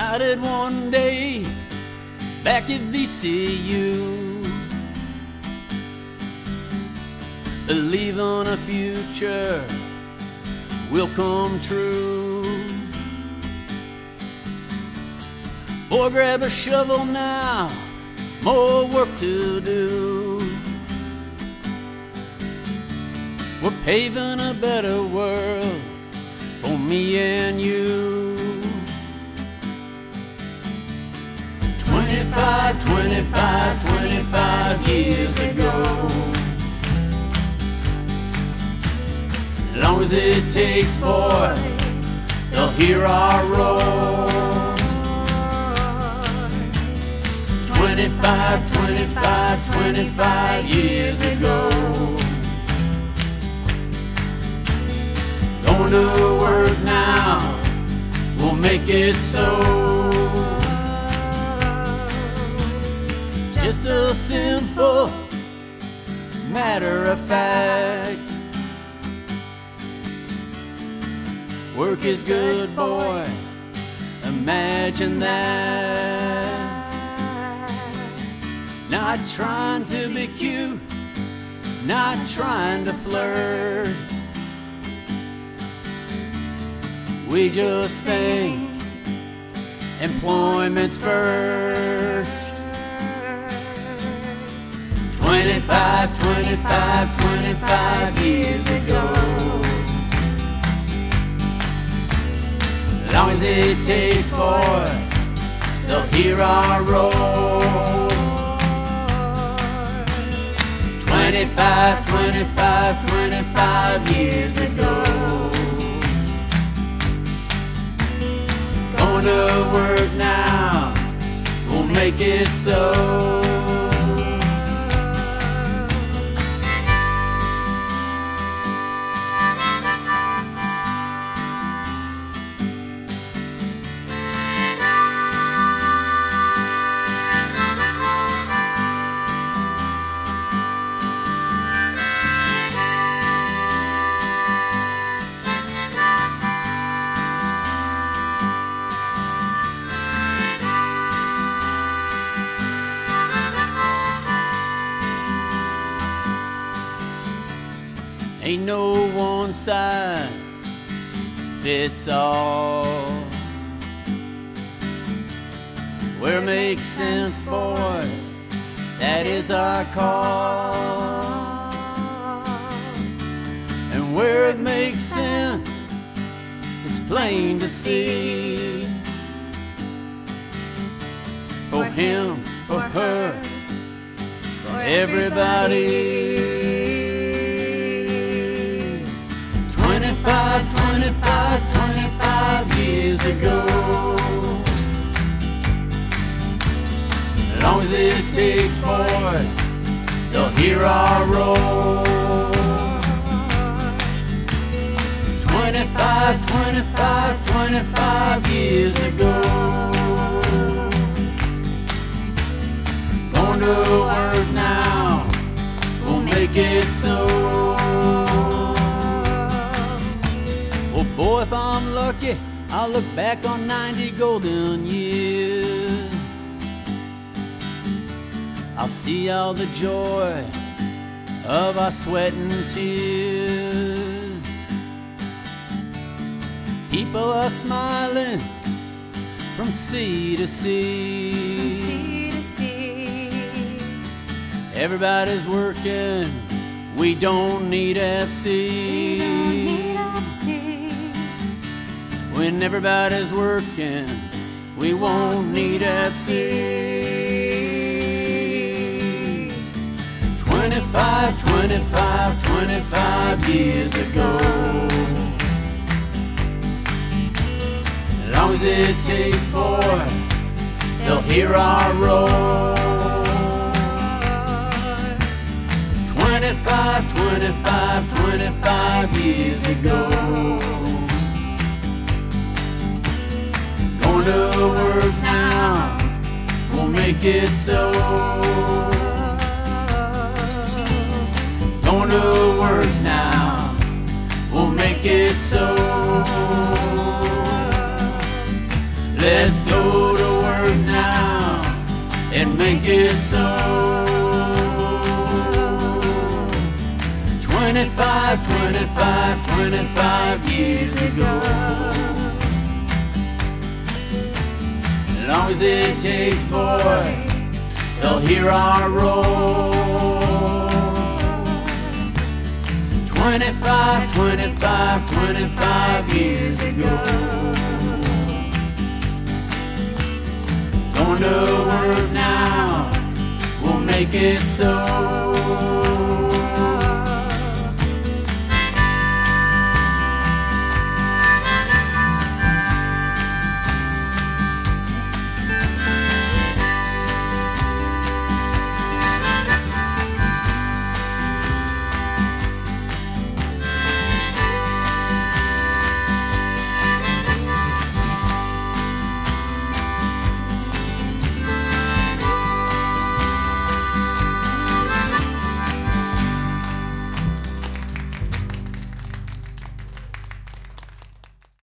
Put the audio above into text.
Started one day back at VCU, believing a future will come true. Boy, grab a shovel now, more work to do. We're paving a better world for me and you. 25, 25, 25 years ago. Long as it takes, boy, they'll hear our roar. 25, 25, 25 years ago. Going to work now, we'll make it so. Just a simple matter of fact. Work is good, boy. Imagine that. Not trying to be cute, not trying to flirt. We just think employment's first. 25, 25, 25 years ago. Long as it takes, boy, they'll hear our roar. 25, 25, 25 years ago. Going to work now, we'll make it so. Ain't no one size fits all. Where makes sense, boy, that is our call. And where it makes sense, it's plain to see. For him, for her, for everybody. 25, 25, 25 years ago. As long as it takes, boy, they'll hear our roar. 25, 25, 25 years ago. Going to work now, we'll make it so. Boy, if I'm lucky, I'll look back on 90 golden years. I'll see all the joy of our sweat and tears. People are smiling from sea to sea. sea to sea. Everybody's working, we don't need FC. We don't need FC. When everybody's working, we won't need FC. 25, 25, 25 years ago. As long as it takes, boy, they'll hear our roar. 25, 25, 25 years ago. to work now. We'll make it so. Going to work now. We'll make it so. Let's go to work now and make it so. 25, 25, 25 years ago. Long as it takes, boy, they'll hear our roll. 25, 25, 25 years ago. Going to work now, we'll make it so.